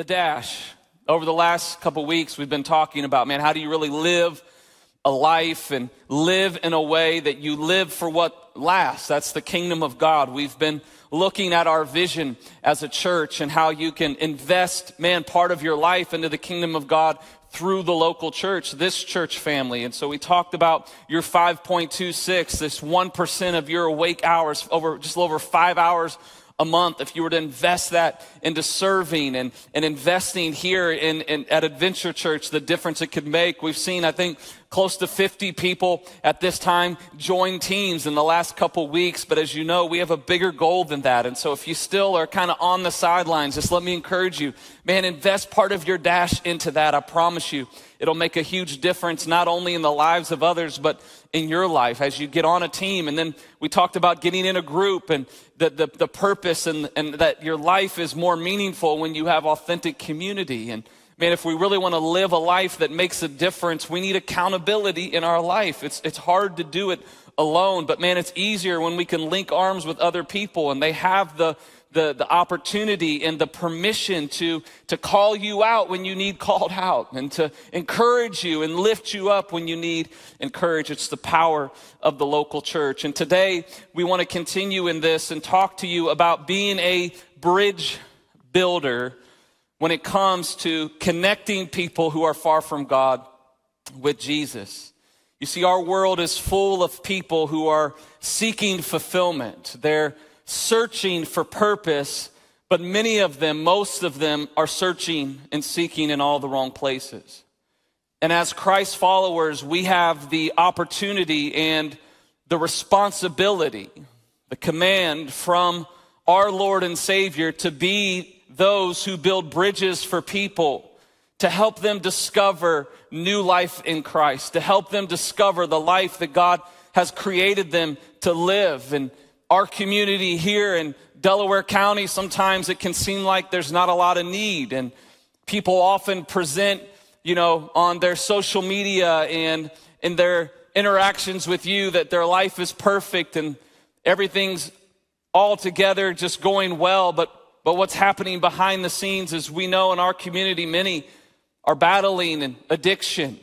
the dash. Over the last couple weeks, we've been talking about, man, how do you really live a life and live in a way that you live for what lasts? That's the kingdom of God. We've been looking at our vision as a church and how you can invest, man, part of your life into the kingdom of God through the local church, this church family. And so we talked about your 5.26, this 1% of your awake hours, over just over five hours a month, if you were to invest that into serving and, and investing here in, in, at Adventure Church, the difference it could make. We've seen, I think, close to 50 people at this time join teams in the last couple weeks. But as you know, we have a bigger goal than that. And so if you still are kind of on the sidelines, just let me encourage you, man, invest part of your dash into that. I promise you, it'll make a huge difference, not only in the lives of others, but in your life as you get on a team. And then we talked about getting in a group and the, the, the purpose and, and that your life is more meaningful when you have authentic community. And man, if we really want to live a life that makes a difference, we need accountability in our life. It's, it's hard to do it alone, but man, it's easier when we can link arms with other people and they have the, the, the opportunity and the permission to, to call you out when you need called out and to encourage you and lift you up when you need encourage. It's the power of the local church. And today we want to continue in this and talk to you about being a bridge builder when it comes to connecting people who are far from God with Jesus. You see, our world is full of people who are seeking fulfillment. They're searching for purpose, but many of them, most of them, are searching and seeking in all the wrong places. And as Christ followers, we have the opportunity and the responsibility, the command from our Lord and Savior to be those who build bridges for people, to help them discover new life in Christ, to help them discover the life that God has created them to live. And our community here in Delaware County, sometimes it can seem like there's not a lot of need. And people often present, you know, on their social media and in their interactions with you that their life is perfect and everything's all together just going well. But, but what's happening behind the scenes is we know in our community, many are battling an addiction.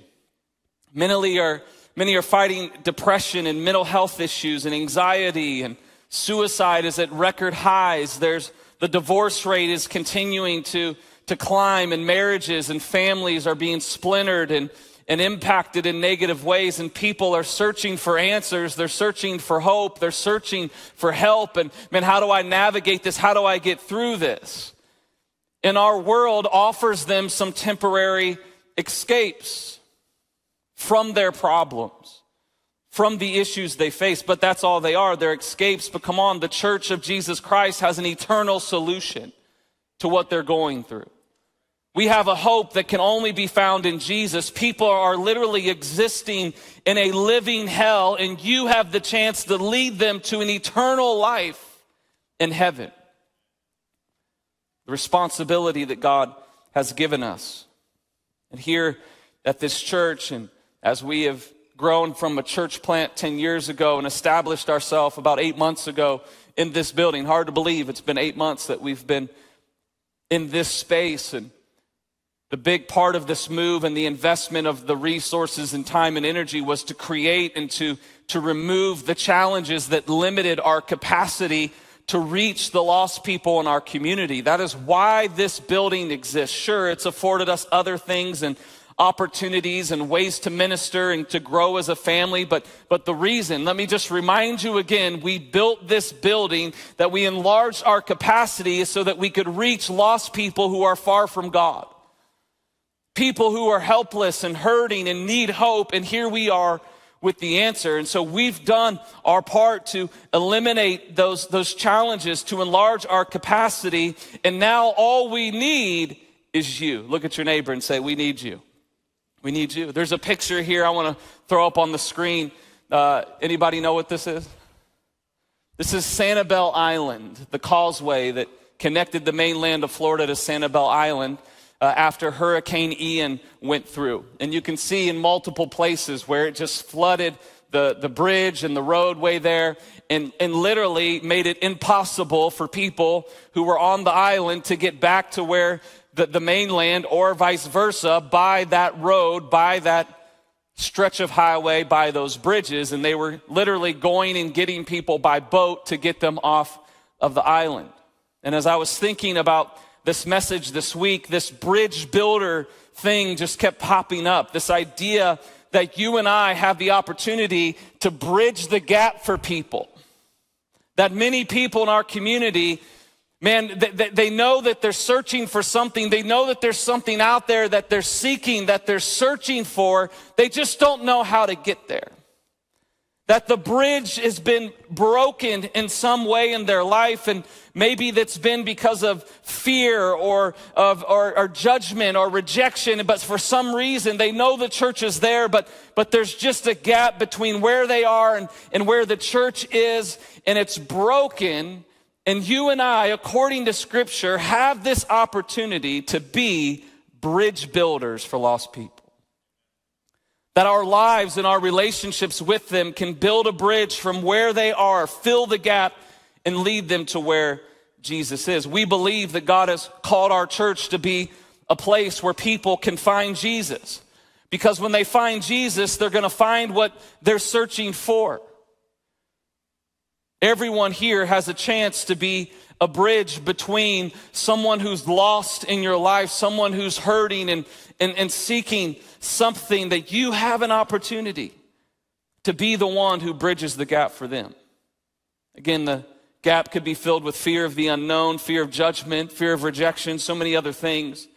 Many are, many are fighting depression and mental health issues and anxiety and Suicide is at record highs. There's the divorce rate is continuing to, to climb and marriages and families are being splintered and, and impacted in negative ways and people are searching for answers. They're searching for hope. They're searching for help. And man, how do I navigate this? How do I get through this? And our world offers them some temporary escapes from their problems from the issues they face, but that's all they are. They're escapes. But come on, the church of Jesus Christ has an eternal solution to what they're going through. We have a hope that can only be found in Jesus. People are literally existing in a living hell, and you have the chance to lead them to an eternal life in heaven. The responsibility that God has given us. And here at this church, and as we have grown from a church plant 10 years ago and established ourselves about eight months ago in this building. Hard to believe it's been eight months that we've been in this space. And the big part of this move and the investment of the resources and time and energy was to create and to, to remove the challenges that limited our capacity to reach the lost people in our community. That is why this building exists. Sure, it's afforded us other things and opportunities and ways to minister and to grow as a family. But, but the reason, let me just remind you again, we built this building that we enlarged our capacity so that we could reach lost people who are far from God. People who are helpless and hurting and need hope. And here we are with the answer. And so we've done our part to eliminate those, those challenges, to enlarge our capacity. And now all we need is you. Look at your neighbor and say, We need you. We need you. There's a picture here I want to throw up on the screen. Uh, anybody know what this is? This is Sanibel Island, the causeway that connected the mainland of Florida to Sanibel Island uh, after Hurricane Ian went through. And you can see in multiple places where it just flooded the, the bridge and the roadway there and, and literally made it impossible for people who were on the island to get back to where the, the mainland or vice versa by that road, by that stretch of highway, by those bridges. And they were literally going and getting people by boat to get them off of the island. And as I was thinking about this message this week, this bridge builder thing just kept popping up. This idea that you and I have the opportunity to bridge the gap for people. That many people in our community Man, they, they, know that they're searching for something. They know that there's something out there that they're seeking, that they're searching for. They just don't know how to get there. That the bridge has been broken in some way in their life, and maybe that's been because of fear or of or, or judgment or rejection. But for some reason, they know the church is there, but but there's just a gap between where they are and, and where the church is, and it's broken. And you and I, according to scripture, have this opportunity to be bridge builders for lost people. That our lives and our relationships with them can build a bridge from where they are, fill the gap, and lead them to where Jesus is. We believe that God has called our church to be a place where people can find Jesus. Because when they find Jesus, they're going to find what they're searching for. Everyone here has a chance to be a bridge between someone who's lost in your life, someone who's hurting and, and, and seeking something that you have an opportunity to be the one who bridges the gap for them. Again, the gap could be filled with fear of the unknown, fear of judgment, fear of rejection, so many other things.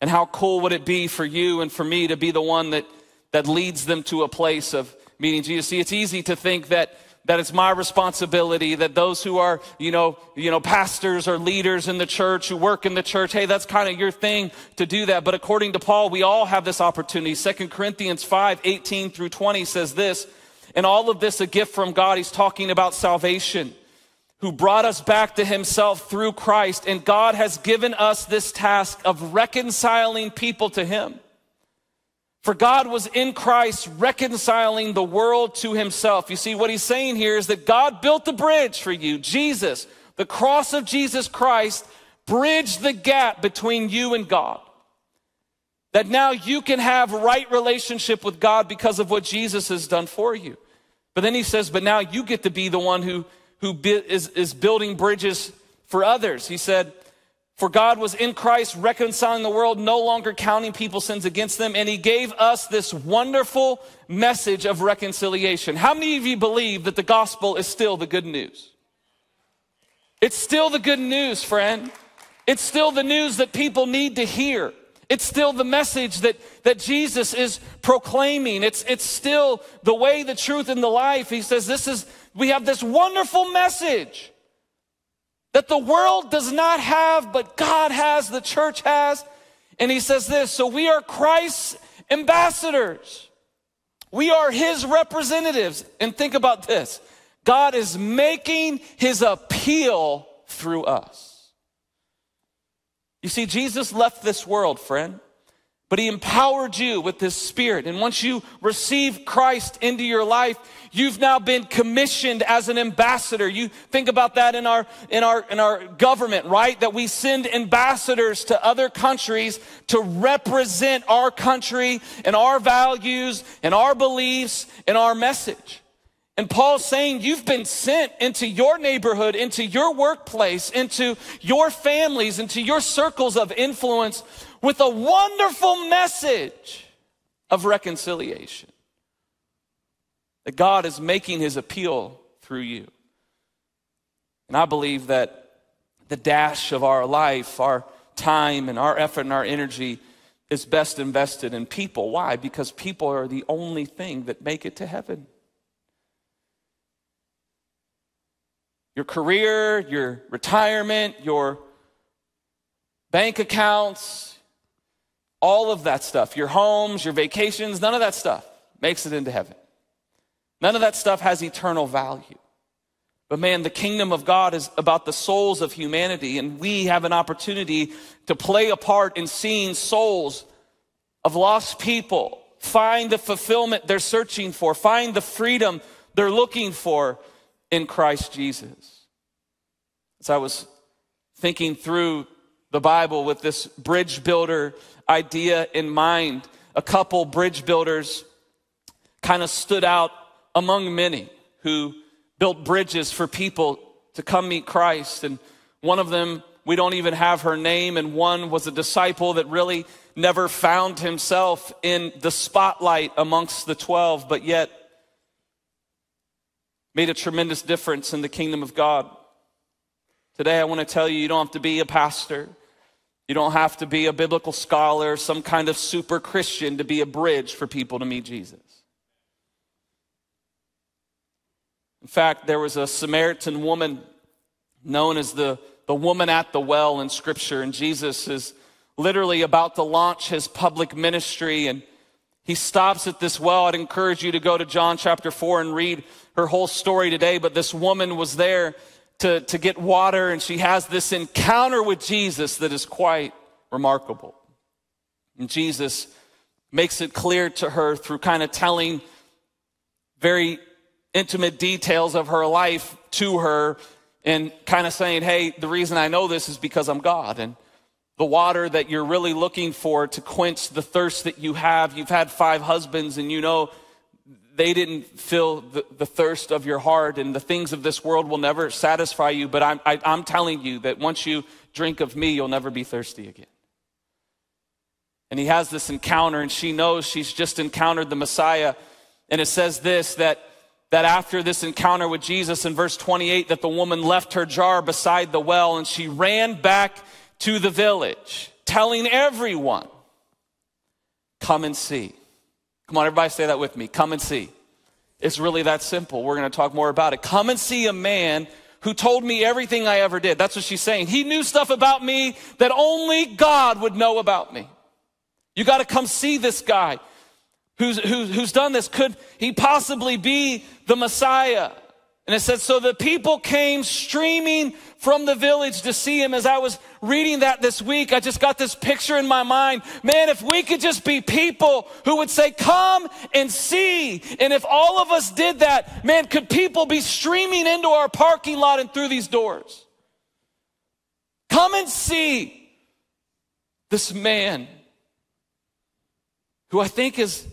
And how cool would it be for you and for me to be the one that, that leads them to a place of meeting Jesus? See, it's easy to think that that it's my responsibility that those who are you know you know pastors or leaders in the church who work in the church hey that's kind of your thing to do that. But according to paul we all have this opportunity. 2 corinthians 5 18 through 20 says this and all of this a gift from god. He's talking about salvation who brought us back to himself through christ. And god has given us this task of reconciling people to him for God was in Christ reconciling the world to himself. You see, what he's saying here is that God built the bridge for you. Jesus, the cross of Jesus Christ, bridged the gap between you and God. That now you can have right relationship with God because of what Jesus has done for you. But then he says, but now you get to be the one who, who is, is building bridges for others. He said, for God was in Christ reconciling the world, no longer counting people's sins against them, and He gave us this wonderful message of reconciliation. How many of you believe that the gospel is still the good news? It's still the good news, friend. It's still the news that people need to hear. It's still the message that, that Jesus is proclaiming. It's, it's still the way, the truth, and the life. He says, This is, we have this wonderful message that the world does not have, but God has, the church has. And he says this so we are Christ's ambassadors, we are his representatives. And think about this God is making his appeal through us. You see, Jesus left this world, friend. But he empowered you with his spirit. And once you receive Christ into your life, you've now been commissioned as an ambassador. You think about that in our, in our, in our government, right? That we send ambassadors to other countries to represent our country and our values and our beliefs and our message. And Paul's saying you've been sent into your neighborhood, into your workplace, into your families, into your circles of influence with a wonderful message of reconciliation. That God is making his appeal through you. And I believe that the dash of our life, our time, and our effort and our energy is best invested in people. Why? Because people are the only thing that make it to heaven. Your career, your retirement, your bank accounts, all of that stuff, your homes, your vacations, none of that stuff makes it into heaven. None of that stuff has eternal value. But man, the kingdom of God is about the souls of humanity, and we have an opportunity to play a part in seeing souls of lost people find the fulfillment they're searching for, find the freedom they're looking for in Christ Jesus. As I was thinking through the Bible with this bridge builder idea in mind. A couple bridge builders kind of stood out among many who built bridges for people to come meet Christ. And one of them, we don't even have her name, and one was a disciple that really never found himself in the spotlight amongst the 12, but yet made a tremendous difference in the kingdom of God. Today, I want to tell you, you don't have to be a pastor. You don't have to be a biblical scholar, some kind of super Christian to be a bridge for people to meet Jesus. In fact, there was a Samaritan woman known as the, the woman at the well in Scripture, and Jesus is literally about to launch his public ministry, and he stops at this well. I'd encourage you to go to John chapter 4 and read her whole story today, but this woman was there to, to get water, and she has this encounter with Jesus that is quite remarkable. And Jesus makes it clear to her through kind of telling very intimate details of her life to her and kind of saying, hey, the reason I know this is because I'm God. And the water that you're really looking for to quench the thirst that you have, you've had five husbands and you know they didn't fill the, the thirst of your heart and the things of this world will never satisfy you. But I'm, I, i am telling you that once you drink of me, you'll never be thirsty again. And he has this encounter and she knows she's just encountered the Messiah. And it says this, that that after this encounter with Jesus in verse 28 that the woman left her jar beside the well and she ran back to the village telling everyone come and see. Come on everybody say that with me. Come and see. It's really that simple. We're going to talk more about it. Come and see a man who told me everything i ever did. That's what she's saying. He knew stuff about me that only god would know about me. You got to come see this guy who's, who's, done this. Could he possibly be the Messiah? And it says, so the people came streaming from the village to see him. As I was reading that this week, I just got this picture in my mind. Man, if we could just be people who would say, come and see. And if all of us did that, man, could people be streaming into our parking lot and through these doors? Come and see this man who I think is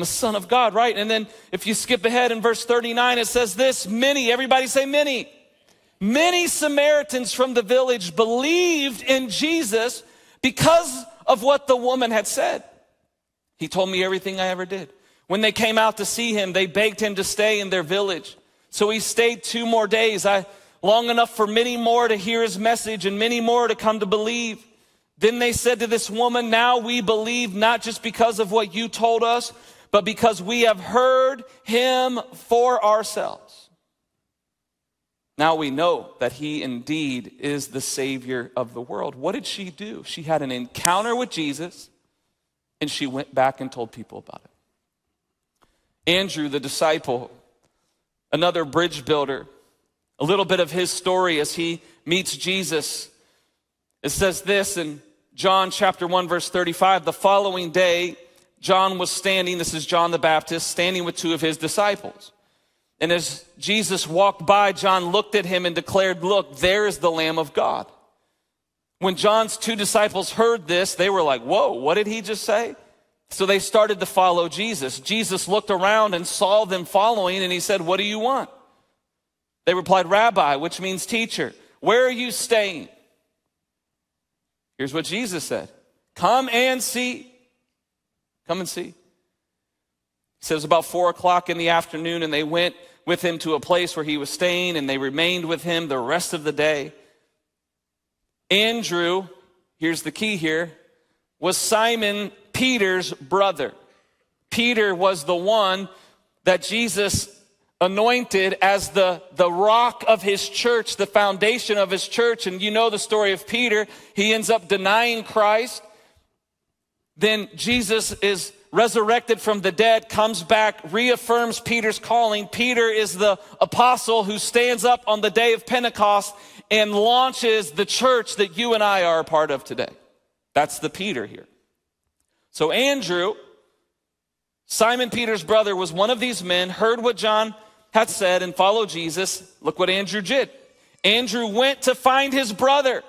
the Son of God, right? And then if you skip ahead in verse 39, it says this many, everybody say many. Many Samaritans from the village believed in Jesus because of what the woman had said. He told me everything I ever did. When they came out to see him, they begged him to stay in their village. So he stayed two more days, I, long enough for many more to hear his message and many more to come to believe. Then they said to this woman, Now we believe not just because of what you told us, but because we have heard him for ourselves. Now we know that he indeed is the Savior of the world. What did she do? She had an encounter with Jesus and she went back and told people about it. Andrew, the disciple, another bridge builder, a little bit of his story as he meets Jesus. It says this in John chapter 1, verse 35 the following day, John was standing, this is John the Baptist, standing with two of his disciples. And as Jesus walked by, John looked at him and declared, Look, there is the Lamb of God. When John's two disciples heard this, they were like, Whoa, what did he just say? So they started to follow Jesus. Jesus looked around and saw them following, and he said, What do you want? They replied, Rabbi, which means teacher. Where are you staying? Here's what Jesus said Come and see. Come and see. He says about four o'clock in the afternoon, and they went with him to a place where he was staying, and they remained with him the rest of the day. Andrew, here's the key here, was Simon Peter's brother. Peter was the one that Jesus anointed as the, the rock of his church, the foundation of his church. And you know the story of Peter. He ends up denying Christ. Then Jesus is resurrected from the dead, comes back, reaffirms Peter's calling. Peter is the apostle who stands up on the day of Pentecost and launches the church that you and I are a part of today. That's the Peter here. So Andrew, Simon Peter's brother, was one of these men, heard what John had said and followed Jesus. Look what Andrew did. Andrew went to find his brother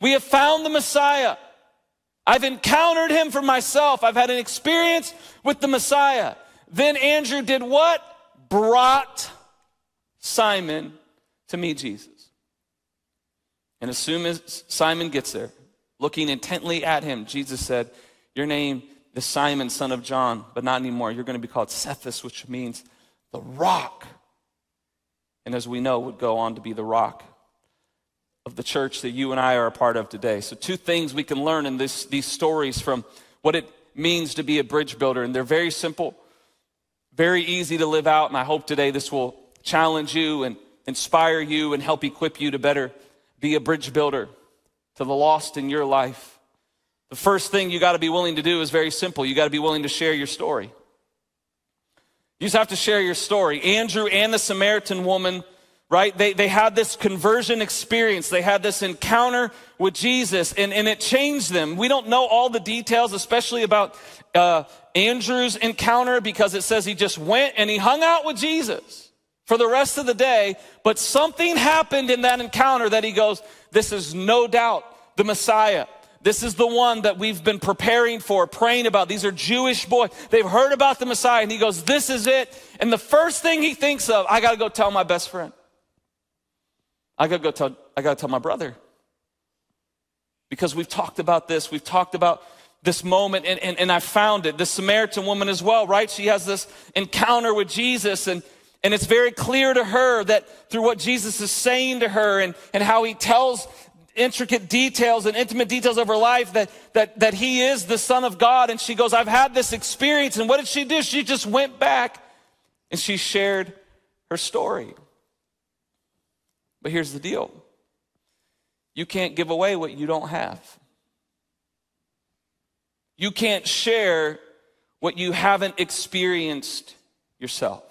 We have found the Messiah. I've encountered him for myself. I've had an experience with the Messiah. Then Andrew did what? Brought Simon to meet Jesus. And as soon as Simon gets there, looking intently at him, Jesus said, Your name is Simon, son of John, but not anymore. You're going to be called Cephas, which means the rock. And as we know, would go on to be the rock of the church that you and I are a part of today. So, two things we can learn in this, these stories from what it means to be a bridge builder. And they're very simple, very easy to live out. And I hope today this will challenge you and inspire you and help equip you to better be a bridge builder to the lost in your life. The first thing you got to be willing to do is very simple. You got to be willing to share your story. You just have to share your story. Andrew and the Samaritan woman, right? They, they had this conversion experience. They had this encounter with Jesus and, and it changed them. We don't know all the details, especially about uh, Andrew's encounter because it says he just went and he hung out with Jesus for the rest of the day. But something happened in that encounter that he goes, this is no doubt the Messiah. This is the one that we've been preparing for, praying about. These are Jewish boys. They've heard about the Messiah, and he goes, This is it. And the first thing he thinks of, I got to go tell my best friend. I got to go tell, I got to tell my brother. Because we've talked about this, we've talked about this moment, and, and, and I found it. The Samaritan woman as well, right? She has this encounter with Jesus, and, and it's very clear to her that through what Jesus is saying to her and, and how he tells intricate details and intimate details of her life that, that, that he is the son of God. And she goes, I've had this experience. And what did she do? She just went back and she shared her story. But here's the deal. You can't give away what you don't have. You can't share what you haven't experienced yourself.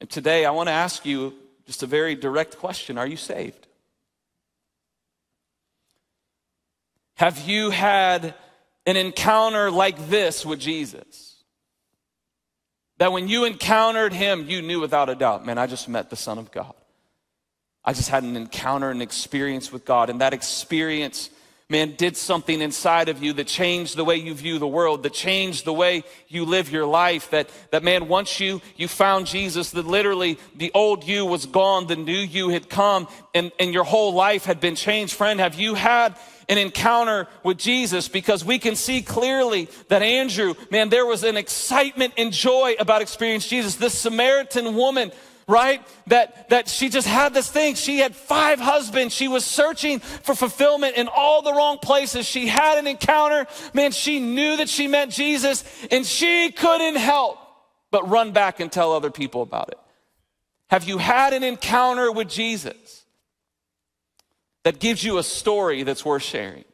And today I want to ask you just a very direct question Are you saved? Have you had an encounter like this with Jesus? That when you encountered him, you knew without a doubt, man, I just met the Son of God. I just had an encounter, an experience with God. And that experience man, did something inside of you that changed the way you view the world, that changed the way you live your life, that, that man, once you, you found Jesus, that literally the old you was gone, the new you had come, and, and your whole life had been changed. Friend, have you had an encounter with Jesus? Because we can see clearly that Andrew, man, there was an excitement and joy about experiencing Jesus. This Samaritan woman, right? That, that she just had this thing. She had five husbands. She was searching for fulfillment in all the wrong places. She had an encounter. Man, she knew that she met Jesus and she couldn't help but run back and tell other people about it. Have you had an encounter with Jesus that gives you a story that's worth sharing?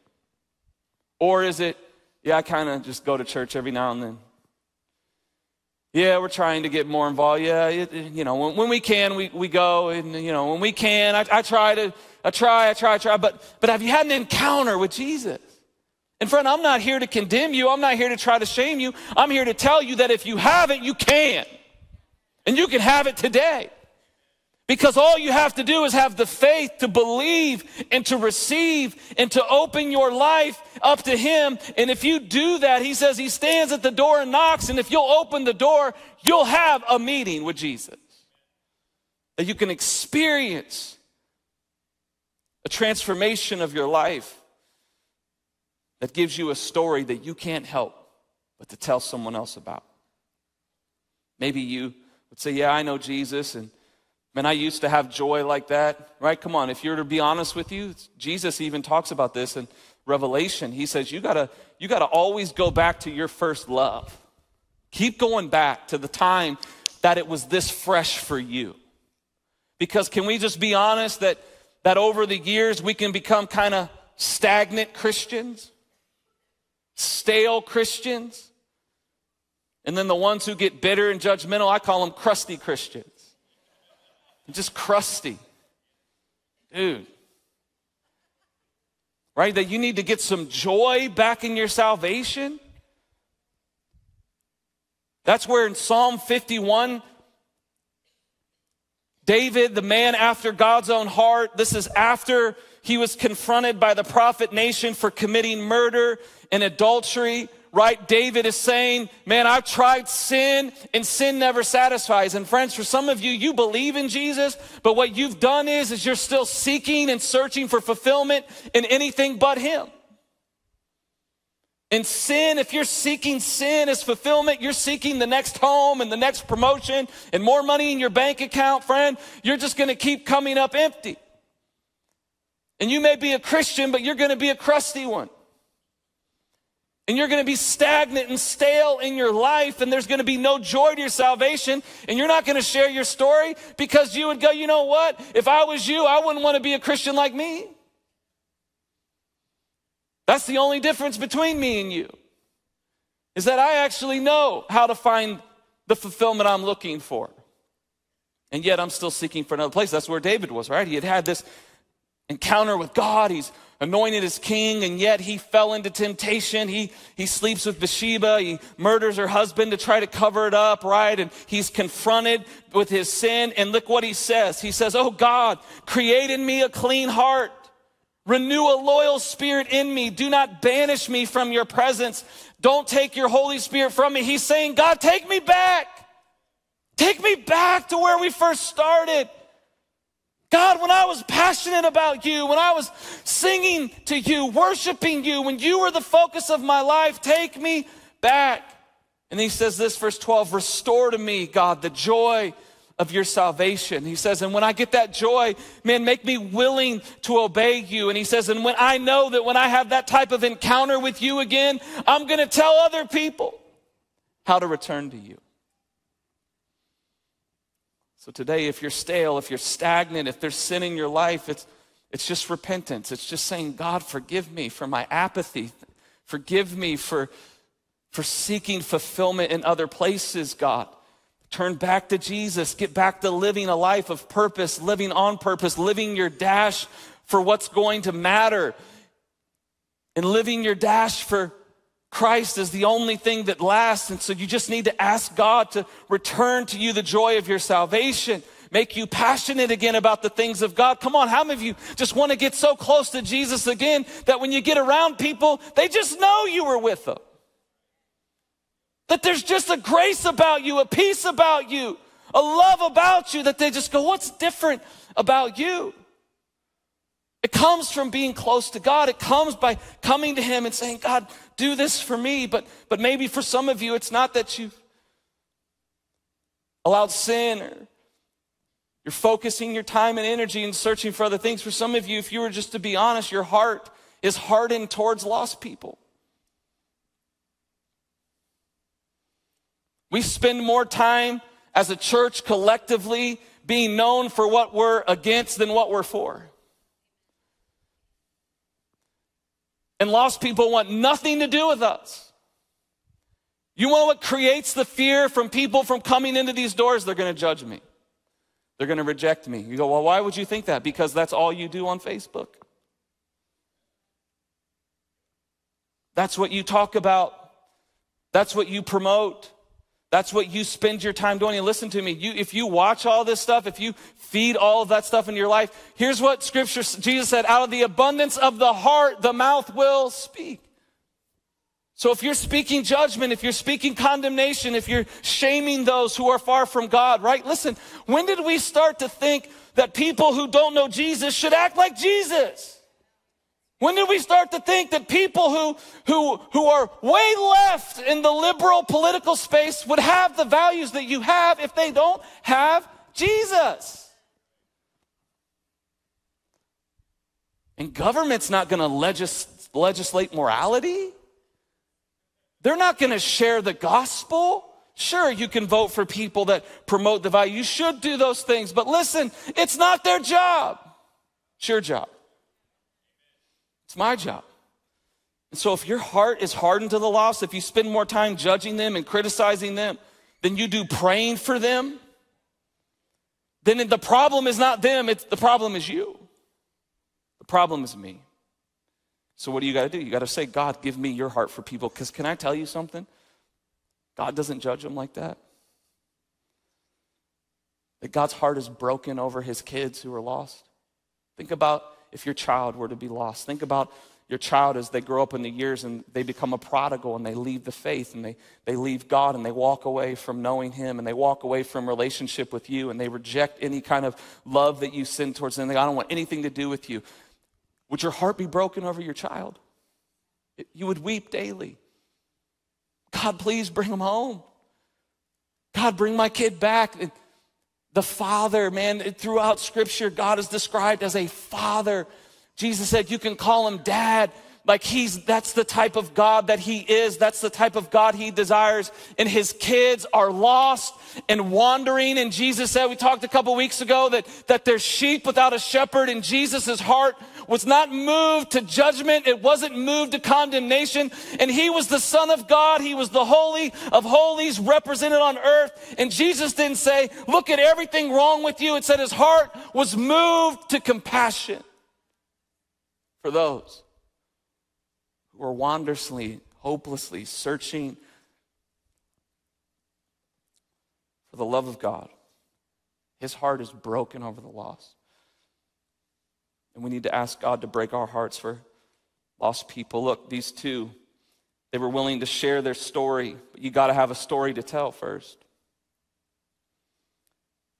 Or is it, yeah, I kind of just go to church every now and then? Yeah, we're trying to get more involved. Yeah, it, you know, when, when, we can, we, we go, and you know, when we can, I, I try to, I try, I try, I try. But but have you had an encounter with Jesus? And friend, I'm not here to condemn you. I'm not here to try to shame you. I'm here to tell you that if you haven't, you can, and you can have it today. Because all you have to do is have the faith to believe and to receive and to open your life up to Him. And if you do that, He says He stands at the door and knocks. And if you'll open the door, you'll have a meeting with Jesus. That you can experience a transformation of your life that gives you a story that you can't help but to tell someone else about. Maybe you would say, Yeah, I know Jesus. And Man, I used to have joy like that, right? Come on, if you're to be honest with you, Jesus even talks about this in Revelation. He says, you gotta, you gotta always go back to your first love. Keep going back to the time that it was this fresh for you. Because can we just be honest that, that over the years we can become kind of stagnant Christians, stale Christians, and then the ones who get bitter and judgmental, I call them crusty Christians just crusty. Dude. Right? That you need to get some joy back in your salvation. That's where in Psalm 51, David, the man after God's own heart, this is after he was confronted by the prophet Nathan for committing murder and adultery, right? David is saying, man, I've tried sin and sin never satisfies. And friends, for some of you, you believe in Jesus, but what you've done is, is you're still seeking and searching for fulfillment in anything but him. And sin, if you're seeking sin as fulfillment, you're seeking the next home and the next promotion and more money in your bank account, friend, you're just going to keep coming up empty. And you may be a Christian, but you're going to be a crusty one. And you're going to be stagnant and stale in your life, and there's going to be no joy to your salvation, and you're not going to share your story because you would go, you know what? If I was you, I wouldn't want to be a Christian like me. That's the only difference between me and you, is that I actually know how to find the fulfillment I'm looking for. And yet I'm still seeking for another place. That's where David was, right? He had had this encounter with God. He's anointed as king, and yet he fell into temptation. He, he sleeps with Bathsheba. He murders her husband to try to cover it up, right? And he's confronted with his sin. And look what he says. He says, Oh God, create in me a clean heart. Renew a loyal spirit in me. Do not banish me from your presence. Don't take your Holy Spirit from me. He's saying, God, take me back. Take me back to where we first started. God, when I was passionate about you, when I was singing to you, worshiping you, when you were the focus of my life, take me back. And he says this, verse 12, restore to me, God, the joy of your salvation. He says, and when I get that joy, man, make me willing to obey you. And he says, and when I know that when I have that type of encounter with you again, I'm going to tell other people how to return to you. So today, if you're stale, if you're stagnant, if there's sin in your life, it's, it's just repentance. It's just saying, God, forgive me for my apathy. Forgive me for, for seeking fulfillment in other places, God. Turn back to Jesus. Get back to living a life of purpose, living on purpose, living your dash for what's going to matter, and living your dash for Christ is the only thing that lasts. And so you just need to ask God to return to you the joy of your salvation, make you passionate again about the things of God. Come on, how many of you just want to get so close to Jesus again that when you get around people, they just know you were with them? That there's just a grace about you, a peace about you, a love about you that they just go, What's different about you? It comes from being close to God. It comes by coming to Him and saying, God, do this for me. But, but maybe for some of you, it's not that you've allowed sin or you're focusing your time and energy and searching for other things. For some of you, if you were just to be honest, your heart is hardened towards lost people. We spend more time as a church collectively being known for what we're against than what we're for. And lost people want nothing to do with us. You know what creates the fear from people from coming into these doors? They're going to judge me. They're going to reject me. You go, well, why would you think that? Because that's all you do on Facebook. That's what you talk about. That's what you promote. That's what you spend your time doing. And listen to me, you, if you watch all this stuff, if you feed all of that stuff in your life, here's what scripture, Jesus said, out of the abundance of the heart, the mouth will speak. So if you're speaking judgment, if you're speaking condemnation, if you're shaming those who are far from God, right? Listen, when did we start to think that people who don't know Jesus should act like Jesus? When did we start to think that people who, who, who are way left in the liberal political space would have the values that you have if they don't have Jesus? And government's not going to legis- legislate morality. They're not going to share the gospel. Sure, you can vote for people that promote the value. You should do those things, but listen, it's not their job. It's your job. It's my job. And so if your heart is hardened to the lost, if you spend more time judging them and criticizing them than you do praying for them, then the problem is not them, it's the problem is you. The problem is me. So what do you got to do? You got to say, God, give me your heart for people. Because can I tell you something? God doesn't judge them like that. that God's heart is broken over his kids who are lost. Think about if your child were to be lost. Think about your child as they grow up in the years and they become a prodigal and they leave the faith and they, they leave God and they walk away from knowing Him and they walk away from relationship with you and they reject any kind of love that you send towards them. They, I don't want anything to do with you. Would your heart be broken over your child? You would weep daily. God, please bring him home. God, bring my kid back. The father, man, throughout scripture, God is described as a father. Jesus said, You can call him dad. Like he's, that's the type of God that he is. That's the type of God he desires. And his kids are lost and wandering. And Jesus said, we talked a couple weeks ago that, that there's sheep without a shepherd. And Jesus' heart was not moved to judgment. It wasn't moved to condemnation. And he was the son of God. He was the holy of holies represented on earth. And Jesus didn't say, look at everything wrong with you. It said his heart was moved to compassion for those who are wanderously, hopelessly searching for the love of God. His heart is broken over the lost. And we need to ask God to break our hearts for lost people. Look, these two, they were willing to share their story, but you got to have a story to tell first.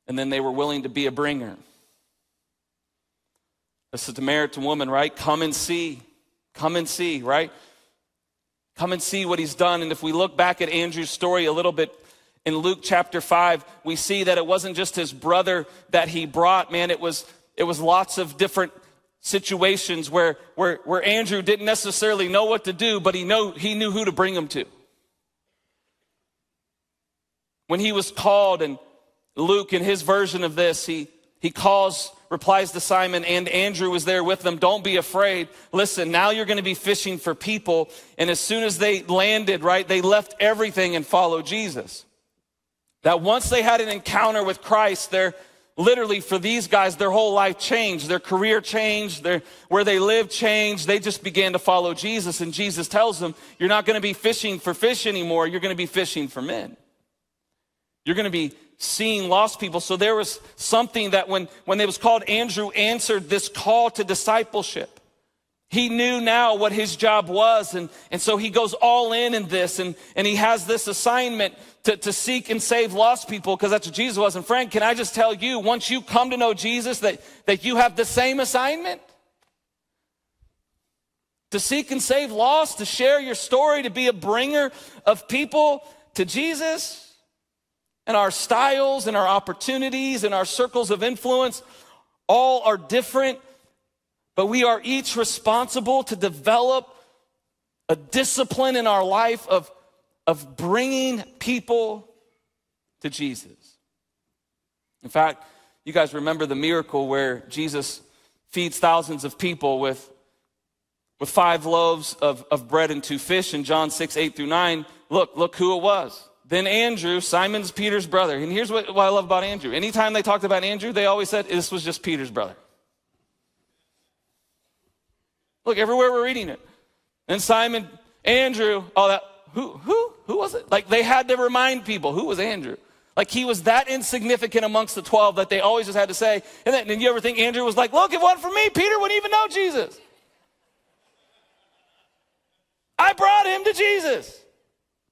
And then they were willing to be a bringer. The Samaritan woman, right? Come and see. Come and see, right? Come and see what he's done. And if we look back at Andrew's story a little bit in Luke chapter 5, we see that it wasn't just his brother that he brought, man, it was it was lots of different situations where where where Andrew didn't necessarily know what to do, but he know he knew who to bring him to. When he was called and Luke in his version of this, he he calls replies to Simon, and Andrew was there with them. Don't be afraid. Listen, now you're going to be fishing for people. And as soon as they landed, right, they left everything and followed Jesus. That once they had an encounter with Christ, their literally for these guys, their whole life changed, their career changed, their where they lived changed. They just began to follow Jesus, and Jesus tells them, You're not going to be fishing for fish anymore, you're going to be fishing for men. You're going to be seeing lost people. So there was something that when, when it was called, Andrew answered this call to discipleship. He knew now what his job was. And, and so he goes all in in this. And, and he has this assignment to, to seek and save lost people because that's what Jesus was. And friend, can I just tell you, once you come to know Jesus, that, that you have the same assignment? To seek and save lost, to share your story, to be a bringer of people to Jesus and our styles and our opportunities and our circles of influence all are different, but we are each responsible to develop a discipline in our life of, of bringing people to Jesus. In fact, you guys remember the miracle where Jesus feeds thousands of people with, with five loaves of, of bread and two fish in John 6, 8 through 9. Look, look who it was. Then Andrew, Simon's Peter's brother. And here's what, what I love about Andrew. Anytime they talked about Andrew, they always said this was just Peter's brother. Look, everywhere we're reading it. And Simon, Andrew, all that. Who, who, who was it? Like they had to remind people who was Andrew. Like he was that insignificant amongst the 12 that they always just had to say. And then and you ever think Andrew was like, look, if it wasn't for me, Peter wouldn't even know Jesus. I brought him to Jesus.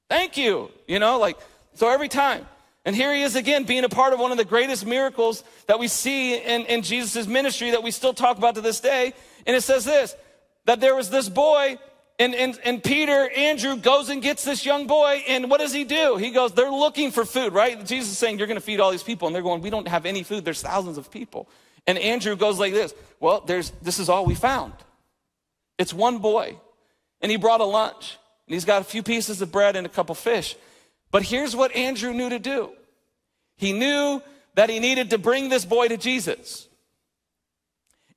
Thank you. You know, like, so every time. And here he is again, being a part of one of the greatest miracles that we see in, in Jesus' ministry that we still talk about to this day. And it says this that there was this boy, and, and, and Peter, Andrew goes and gets this young boy, and what does he do? He goes, They're looking for food, right? Jesus is saying, You're going to feed all these people. And they're going, We don't have any food. There's thousands of people. And Andrew goes like this Well, there's, this is all we found. It's one boy. And he brought a lunch. And he's got a few pieces of bread and a couple fish. But here's what Andrew knew to do he knew that he needed to bring this boy to Jesus.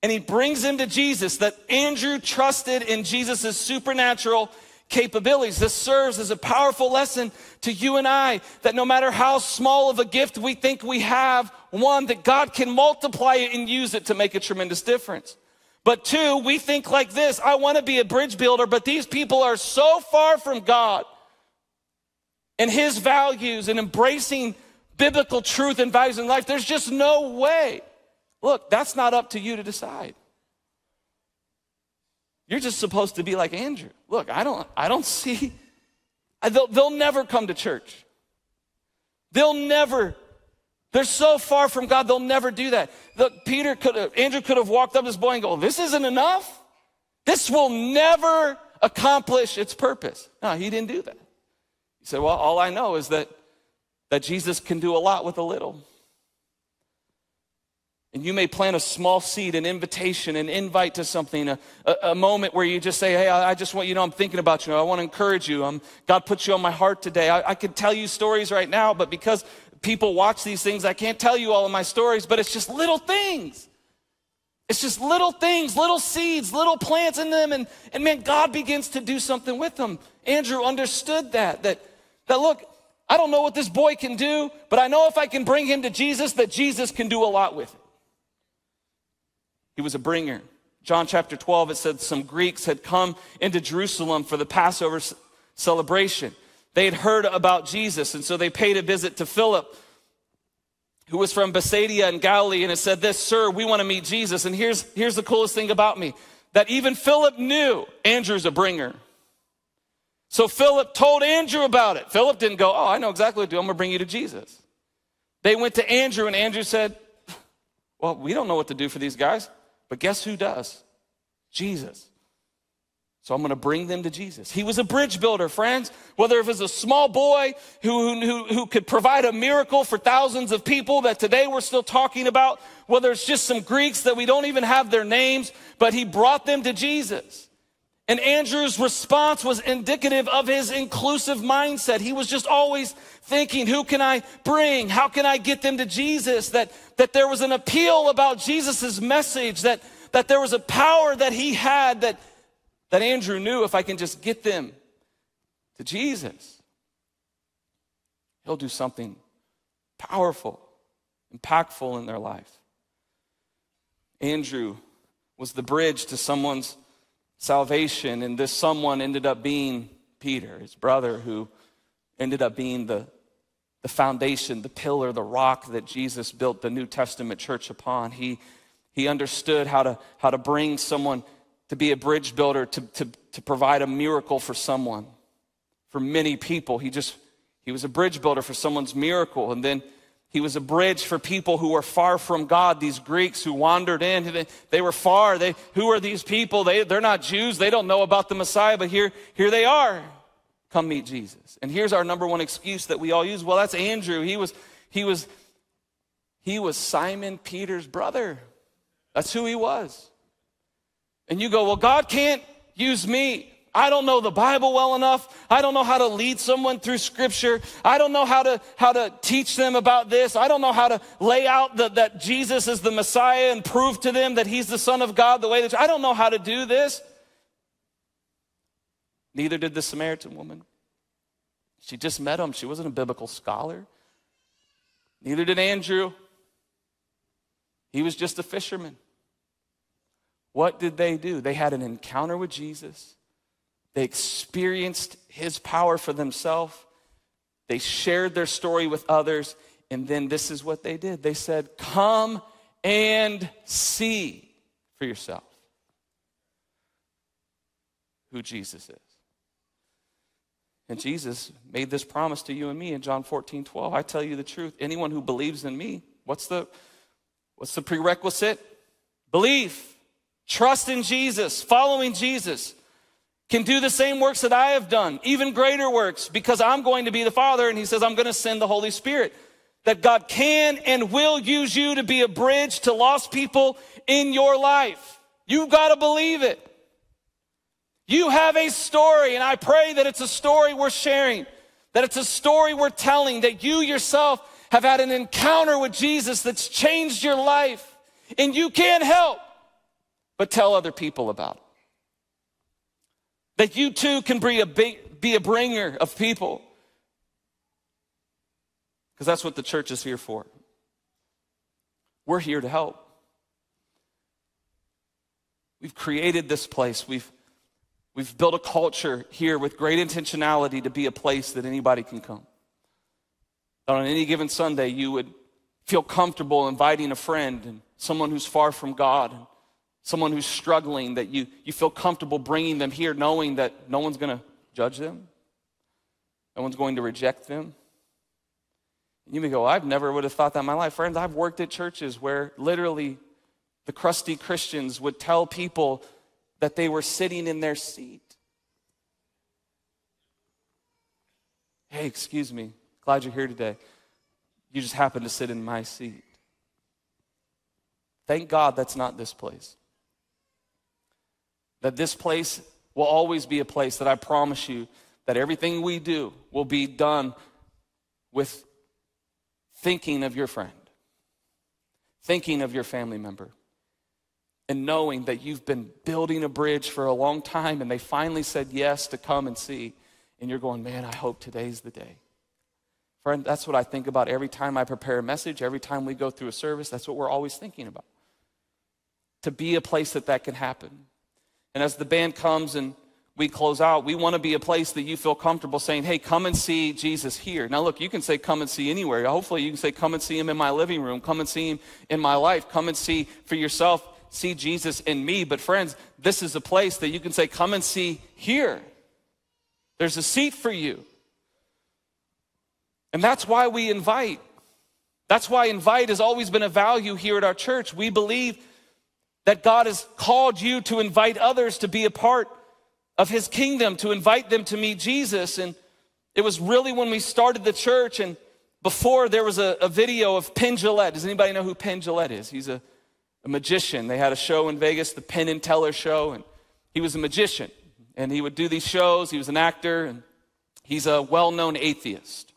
And he brings him to Jesus, that Andrew trusted in Jesus' supernatural capabilities. This serves as a powerful lesson to you and I that no matter how small of a gift we think we have, one, that God can multiply it and use it to make a tremendous difference. But two, we think like this I want to be a bridge builder, but these people are so far from God and His values and embracing biblical truth and values in life. There's just no way. Look, that's not up to you to decide. You're just supposed to be like Andrew. Look, I don't, I don't see, they'll, they'll never come to church. They'll never, they're so far from God, they'll never do that. Look, Peter could have, Andrew could have walked up to this boy and go, this isn't enough. This will never accomplish its purpose. No, he didn't do that. He said, well, all I know is that, that Jesus can do a lot with a little. And you may plant a small seed, an invitation, an invite to something, a, a, a moment where you just say, Hey, I, I, just want you to know I'm thinking about you. I want to encourage you. Um, God put you on my heart today. I, I could tell you stories right now, but because people watch these things, I can't tell you all of my stories, but it's just little things. It's just little things, little seeds, little plants in them. And, and man, God begins to do something with them. Andrew understood that, that, that look, I don't know what this boy can do, but I know if I can bring him to Jesus, that Jesus can do a lot with it. He was a bringer. John chapter 12, it said some Greeks had come into Jerusalem for the Passover celebration. They had heard about Jesus, and so they paid a visit to Philip, who was from Bethsaida in Galilee, and it said this, Sir, we want to meet Jesus. And here's, here's the coolest thing about me that even Philip knew Andrew's a bringer. So Philip told Andrew about it. Philip didn't go, Oh, I know exactly what to do. I'm going to bring you to Jesus. They went to Andrew, and Andrew said, Well, we don't know what to do for these guys. But guess who does? Jesus. So I'm going to bring them to Jesus. He was a bridge builder, friends. Whether it was a small boy who, who, who could provide a miracle for thousands of people that today we're still talking about, whether it's just some Greeks that we don't even have their names, but he brought them to Jesus. And Andrew's response was indicative of his inclusive mindset. He was just always thinking, who can I bring? How can I get them to Jesus? That, that there was an appeal about Jesus' message, that, that there was a power that he had that, that Andrew knew if I can just get them to Jesus, he'll do something powerful, impactful in their life. Andrew was the bridge to someone's salvation, and this someone ended up being Peter, his brother, who ended up being the, the foundation, the pillar, the rock that Jesus built the New Testament church upon. He, he understood how to, how to bring someone to be a bridge builder, to, to, to provide a miracle for someone. For many people, he just, he was a bridge builder for someone's miracle. And then he was a bridge for people who were far from God, these Greeks who wandered in. They, were far. They, who are these people? They, they're not Jews. They don't know about the Messiah, but here, here they are. Come meet Jesus. And here's our number one excuse that we all use. Well, that's Andrew. He was, he was, he was Simon Peter's brother. That's who he was. And you go, well, God can't use me. I don't know the Bible well enough. I don't know how to lead someone through scripture. I don't know how to, how to teach them about this. I don't know how to lay out the, that Jesus is the Messiah and prove to them that he's the Son of God the way that I don't know how to do this. Neither did the Samaritan woman. She just met him. She wasn't a biblical scholar. Neither did Andrew. He was just a fisherman. What did they do? They had an encounter with Jesus. They experienced his power for themselves. They shared their story with others. And then this is what they did they said, Come and see for yourself who Jesus is. And Jesus made this promise to you and me in John 14, 12. I tell you the truth. Anyone who believes in me, what's the, what's the prerequisite? Belief. Trust in Jesus, following Jesus can do the same works that I have done, even greater works, because I'm going to be the Father, and He says, I'm going to send the Holy Spirit. That God can and will use you to be a bridge to lost people in your life. You've got to believe it. You have a story, and I pray that it's a story we're sharing, that it's a story we're telling, that you yourself have had an encounter with Jesus that's changed your life, and you can't help but tell other people about it. That you too can be a, be a bringer of people. Because that's what the church is here for. We're here to help. We've created this place. We've, we've built a culture here with great intentionality to be a place that anybody can come. That on any given Sunday, you would feel comfortable inviting a friend and someone who's far from God, someone who's struggling, that you, you feel comfortable bringing them here knowing that no one's going to judge them, no one's going to reject them. You may go, I've never would have thought that in my life. Friends, I've worked at churches where literally the crusty Christians would tell people that they were sitting in their seat. Hey, excuse me, glad you're here today. You just happened to sit in my seat. Thank God that's not this place. That this place will always be a place that I promise you that everything we do will be done with thinking of your friend, thinking of your family member, and knowing that you've been building a bridge for a long time and they finally said yes to come and see. And you're going, man, I hope today's the day. Friend, that's what I think about every time I prepare a message, every time we go through a service. That's what we're always thinking about. To be a place that that can happen. And as the band comes and we close out, we want to be a place that you feel comfortable saying, hey, come and see Jesus here. Now, look, you can say come and see anywhere. Hopefully, you can say come and see him in my living room, come and see him in my life, come and see for yourself, see Jesus in me. But, friends, this is a place that you can say, come and see here. There's a seat for you. And that's why we invite. That's why invite has always been a value here at our church. We believe that God has called you to invite others to be a part of his kingdom, to invite them to meet Jesus. And it was really when we started the church and before there was a, a video of Penn Jillette. Does anybody know who Penn Jillette is? He's a, a magician. They had a show in Vegas, the Penn and Teller show, and he was a magician. And he would do these shows. He was an actor, and he's a well known atheist.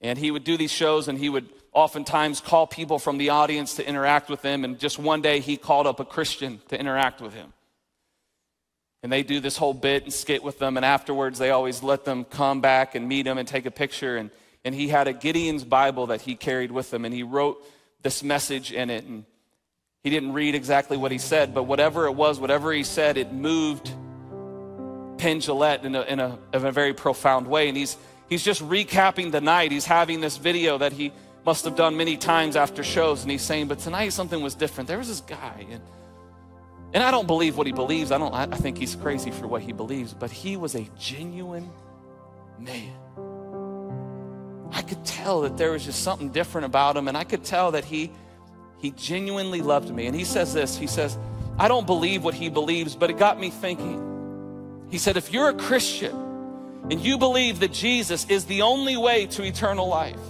And he would do these shows, and he would oftentimes call people from the audience to interact with him. And just one day, he called up a Christian to interact with him. And they do this whole bit and skit with them. And afterwards, they always let them come back and meet him and take a picture. And, and he had a Gideon's Bible that he carried with him. And he wrote this message in it. And he didn't read exactly what he said, but whatever it was, whatever he said, it moved Penn Jillette in a, in a, in a very profound way. And he's, he's just recapping the night. He's having this video that he must have done many times after shows. And he's saying, but tonight something was different. There was this guy. And, and I don't believe what he believes. I don't I think he's crazy for what he believes, but he was a genuine man. I could tell that there was just something different about him and I could tell that he he genuinely loved me. And he says this, he says, I don't believe what he believes, but it got me thinking. He said if you're a Christian and you believe that Jesus is the only way to eternal life,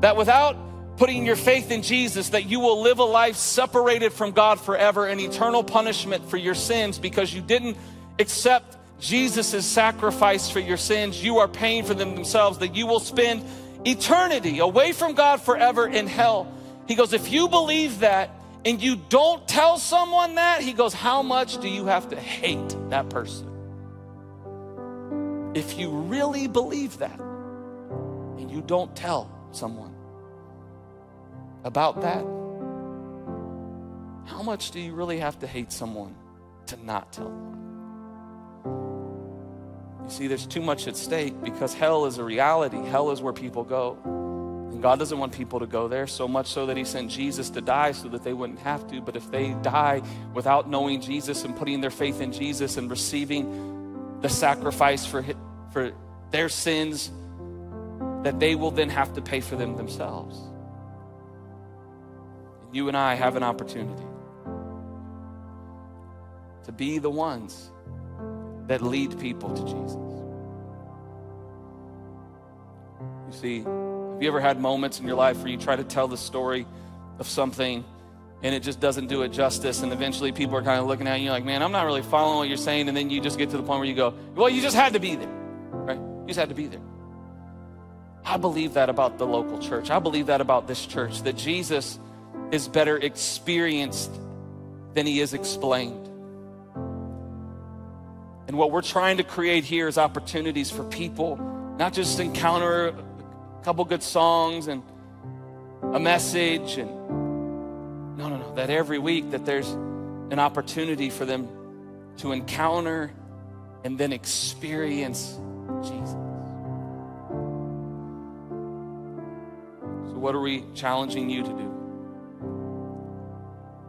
that without putting your faith in Jesus that you will live a life separated from God forever and eternal punishment for your sins because you didn't accept Jesus' sacrifice for your sins. You are paying for them themselves, that you will spend eternity away from God forever in hell. He goes, if you believe that and you don't tell someone that, he goes, how much do you have to hate that person? If you really believe that and you don't tell someone, about that? How much do you really have to hate someone to not tell them? You see, there's too much at stake because hell is a reality. Hell is where people go. And God doesn't want people to go there, so much so that He sent Jesus to die so that they wouldn't have to. But if they die without knowing Jesus and putting their faith in Jesus and receiving the sacrifice for, for their sins, that they will then have to pay for them themselves you and I have an opportunity to be the ones that lead people to Jesus. You see, have you ever had moments in your life where you try to tell the story of something and it just doesn't do it justice and eventually people are kind of looking at you like, man, I'm not really following what you're saying and then you just get to the point where you go, well, you just had to be there, right? You just had to be there. I believe that about the local church. I believe that about this church, that Jesus is better experienced than he is explained. And what we're trying to create here is opportunities for people, not just encounter a couple good songs and a message and no, no, no, that every week that there's an opportunity for them to encounter and then experience Jesus. What are we challenging you to do?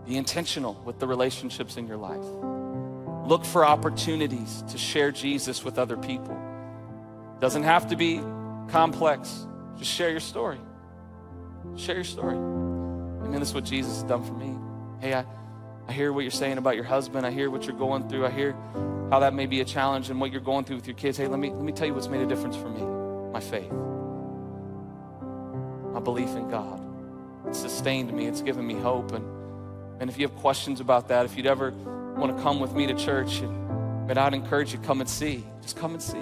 Be intentional with the relationships in your life. Look for opportunities to share Jesus with other people. Doesn't have to be complex. Just share your story. Share your story. I mean, this is what Jesus has done for me. Hey, I, I hear what you're saying about your husband. I hear what you're going through. I hear how that may be a challenge and what you're going through with your kids. Hey, let me, let me tell you what's made a difference for me my faith, my belief in God. It's sustained me, it's given me hope. And, and if you have questions about that, if you'd ever want to come with me to church, and, but I'd encourage you come and see. Just come and see.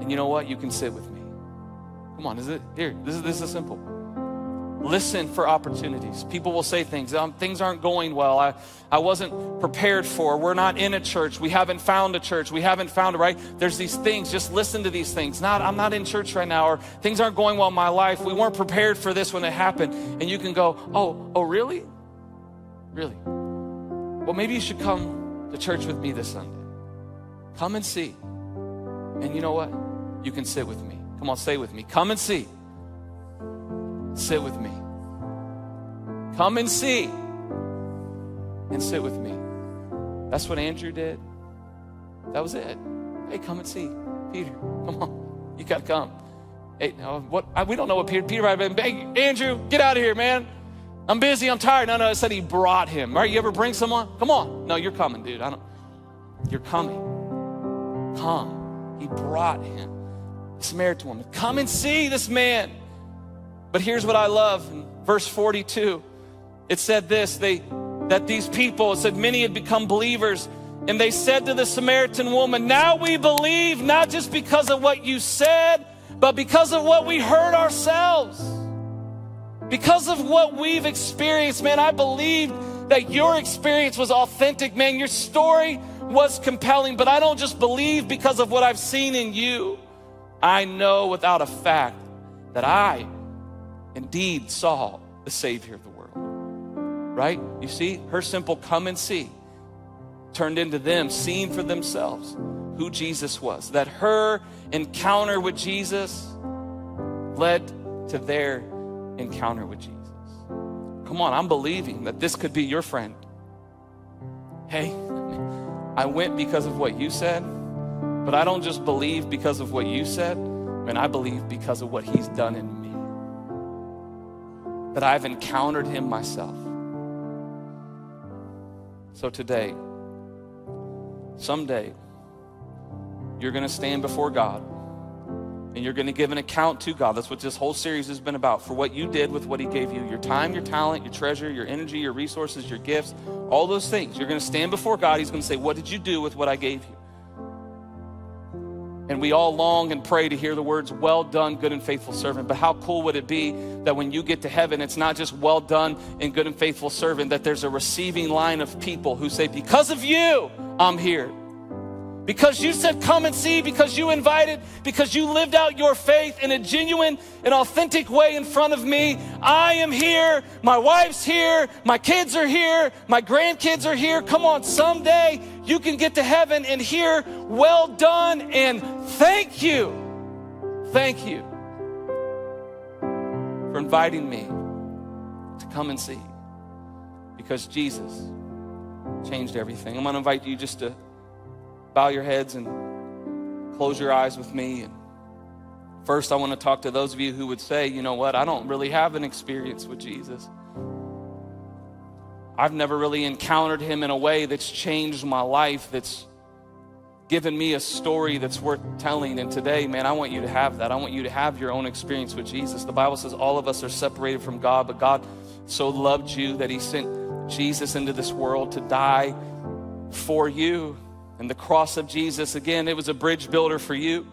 And you know what? You can sit with me. Come on, is it here? This is this is simple. Listen for opportunities. People will say things. Um, things aren't going well. I, I wasn't prepared for. We're not in a church. We haven't found a church. We haven't found it, right? There's these things. Just listen to these things. Not, I'm not in church right now, or things aren't going well in my life. We weren't prepared for this when it happened. And you can go, oh, oh, really? Really? Well, maybe you should come to church with me this Sunday. Come and see. And you know what? You can sit with me. Come on, stay with me. Come and see. Sit with me. Come and see. And sit with me. That's what Andrew did. That was it. Hey, come and see. Peter, come on. You got to come. Hey, what? I, we don't know what Peter. Peter might have been. Hey, Andrew, get out of here, man. I'm busy. I'm tired. No, no. I said he brought him. Right? You ever bring someone? Come on. No, you're coming, dude. I don't. You're coming. Come. He brought him. Samaritan woman. Come and see this man. But here's what I love in verse 42. It said this they that these people, it said many had become believers, and they said to the Samaritan woman, Now we believe, not just because of what you said, but because of what we heard ourselves. Because of what we've experienced, man, I believe that your experience was authentic, man. Your story was compelling, but I don't just believe because of what I've seen in you. I know without a fact that I indeed saw the Savior of the world. Right? You see, her simple come and see turned into them seeing for themselves who Jesus was. That her encounter with Jesus led to their encounter with Jesus. Come on, I'm believing that this could be your friend. Hey, I went because of what you said. But I don't just believe because of what you said, and I believe because of what He's done in me. That I've encountered Him myself. So today, someday, you're going to stand before God and you're going to give an account to God. That's what this whole series has been about for what you did with what He gave you your time, your talent, your treasure, your energy, your resources, your gifts, all those things. You're going to stand before God. He's going to say, What did you do with what I gave you? And we all long and pray to hear the words, Well done, good and faithful servant. But how cool would it be that when you get to heaven, it's not just well done and good and faithful servant, that there's a receiving line of people who say, Because of you, I'm here. Because you said, Come and see, because you invited, because you lived out your faith in a genuine and authentic way in front of me. I am here. My wife's here. My kids are here. My grandkids are here. Come on, someday you can get to heaven and hear, Well done, and thank you. Thank you for inviting me to come and see. Because Jesus changed everything. I'm going to invite you just to bow your heads and close your eyes with me. And first, I want to talk to those of you who would say, you know what, I don't really have an experience with Jesus. I've never really encountered him in a way that's changed my life, that's given me a story that's worth telling. And today, man, I want you to have that. I want you to have your own experience with Jesus. The Bible says all of us are separated from God, but God so loved you that he sent Jesus into this world to die for you. And the cross of Jesus, again, it was a bridge builder for you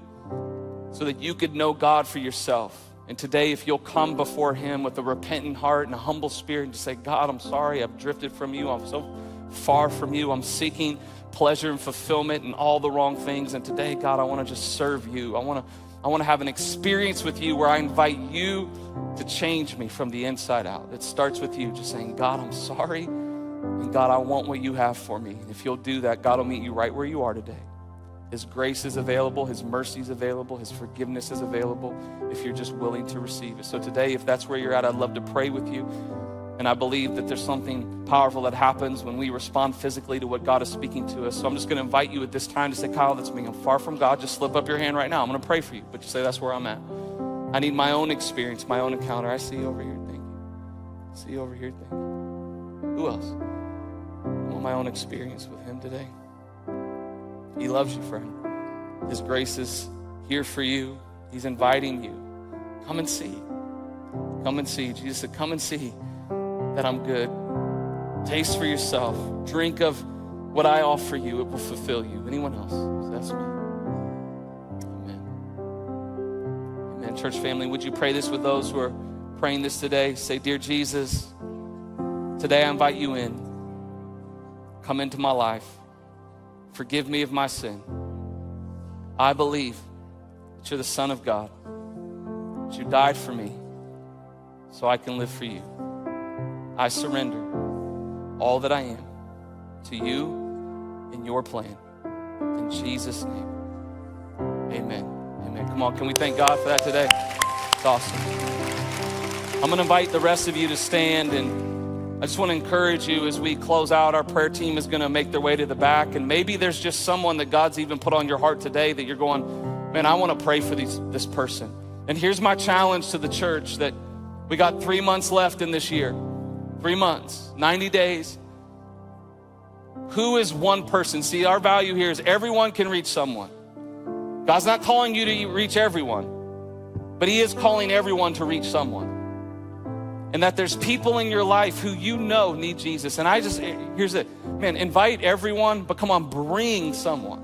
so that you could know God for yourself. And today, if you'll come before Him with a repentant heart and a humble spirit and just say, God, I'm sorry, I've drifted from you, I'm so far from you, I'm seeking pleasure and fulfillment and all the wrong things. And today, God, I want to just serve you. I want to. I want to have an experience with you where I invite you to change me from the inside out. It starts with you just saying, God, I'm sorry. And God, I want what you have for me. If you'll do that, God will meet you right where you are today. His grace is available, His mercy is available, His forgiveness is available if you're just willing to receive it. So today, if that's where you're at, I'd love to pray with you. And I believe that there's something powerful that happens when we respond physically to what God is speaking to us. So I'm just going to invite you at this time to say, Kyle, that's me. I'm far from God. Just slip up your hand right now. I'm going to pray for you. But you say, that's where I'm at. I need my own experience, my own encounter. I see you over here. Thank you. See you over here. Thank you. Who else? I want my own experience with Him today. He loves you, friend. His grace is here for you. He's inviting you. Come and see. Come and see. Jesus said, Come and see that I'm good. Taste for yourself. Drink of what I offer you. It will fulfill you. Anyone else? That's me. Amen. Amen. Church family, would you pray this with those who are praying this today? Say, Dear Jesus, today I invite you in. Come into my life. Forgive me of my sin. I believe that you're the Son of God, that you died for me so I can live for you. I surrender all that I am to you and your plan. In Jesus' name, amen. Amen. Come on, can we thank God for that today? It's awesome. I'm going to invite the rest of you to stand and I just want to encourage you as we close out. Our prayer team is going to make their way to the back. And maybe there's just someone that God's even put on your heart today that you're going, man, I want to pray for these, this person. And here's my challenge to the church that we got three months left in this year. Three months, 90 days. Who is one person? See, our value here is everyone can reach someone. God's not calling you to reach everyone, but He is calling everyone to reach someone and that there's people in your life who you know need Jesus. And I just, eh, here's it, man, invite everyone, but come on, bring someone.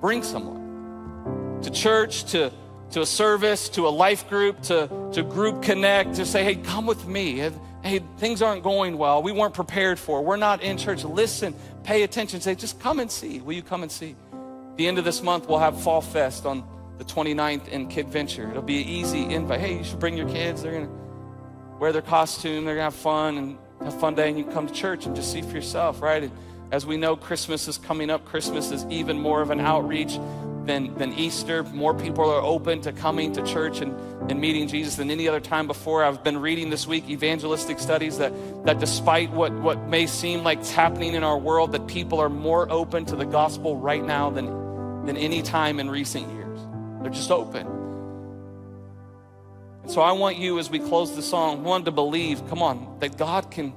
Bring someone to church, to, to a service, to a life group, to, to group connect, to say, hey, come with me. Hey, things aren't going well. We weren't prepared for. We're not in church. Listen, pay attention. Say, just come and see. Will you come and see? the end of this month, we'll have Fall Fest on the 29th in Kid Venture. It'll be an easy invite. Hey, you should bring your kids. They're going to wear their costume, they're gonna have fun and have a fun day, and you come to church and just see for yourself, right? And as we know, Christmas is coming up. Christmas is even more of an outreach than, than Easter. More people are open to coming to church and, and meeting Jesus than any other time before. I've been reading this week evangelistic studies that, that despite what, what may seem like it's happening in our world, that people are more open to the gospel right now than, than any time in recent years. They're just open. So I want you, as we close the song, one to believe, come on, that God can,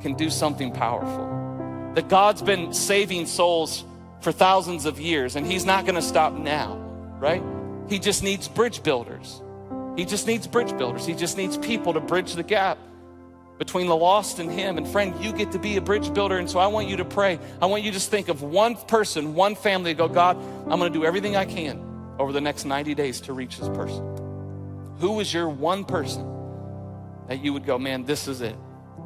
can do something powerful. That God's been saving souls for thousands of years, and He's not going to stop now, right? He just needs bridge builders. He just needs bridge builders. He just needs people to bridge the gap between the lost and Him. And friend, you get to be a bridge builder. And so I want you to pray. I want you to just think of one person, one family, go, God, I'm going to do everything I can over the next 90 days to reach this person. Who is your one person that you would go, man, this is it?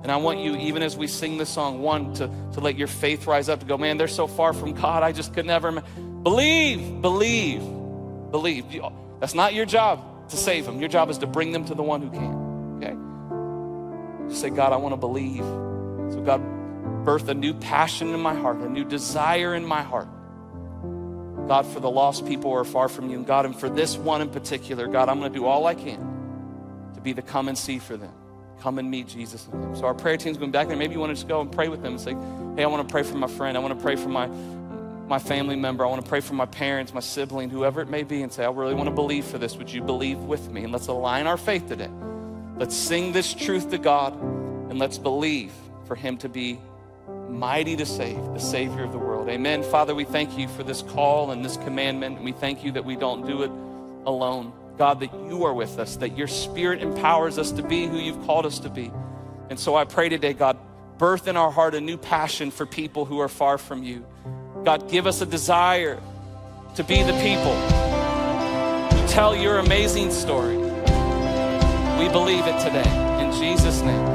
And I want you, even as we sing this song, one, to, to let your faith rise up to go, man, they're so far from God, I just could never. Believe, believe, believe. That's not your job to save them. Your job is to bring them to the one who can. Okay? Just say, God, I want to believe. So, God, birth a new passion in my heart, a new desire in my heart God, for the lost people who are far from you. And God, and for this one in particular, God, I'm going to do all I can to be the come and see for them. Come and meet Jesus in them. So our prayer team's going back there. Maybe you want to just go and pray with them and say, hey, I want to pray for my friend. I want to pray for my, my family member. I want to pray for my parents, my sibling, whoever it may be, and say, I really want to believe for this. Would you believe with me? And let's align our faith today. Let's sing this truth to God and let's believe for Him to be mighty to save, the Savior of the world. Amen. Father, we thank you for this call and this commandment. And we thank you that we don't do it alone. God, that you are with us, that your Spirit empowers us to be who you've called us to be. And so I pray today, God, birth in our heart a new passion for people who are far from you. God, give us a desire to be the people who tell your amazing story. We believe it today. In Jesus' name.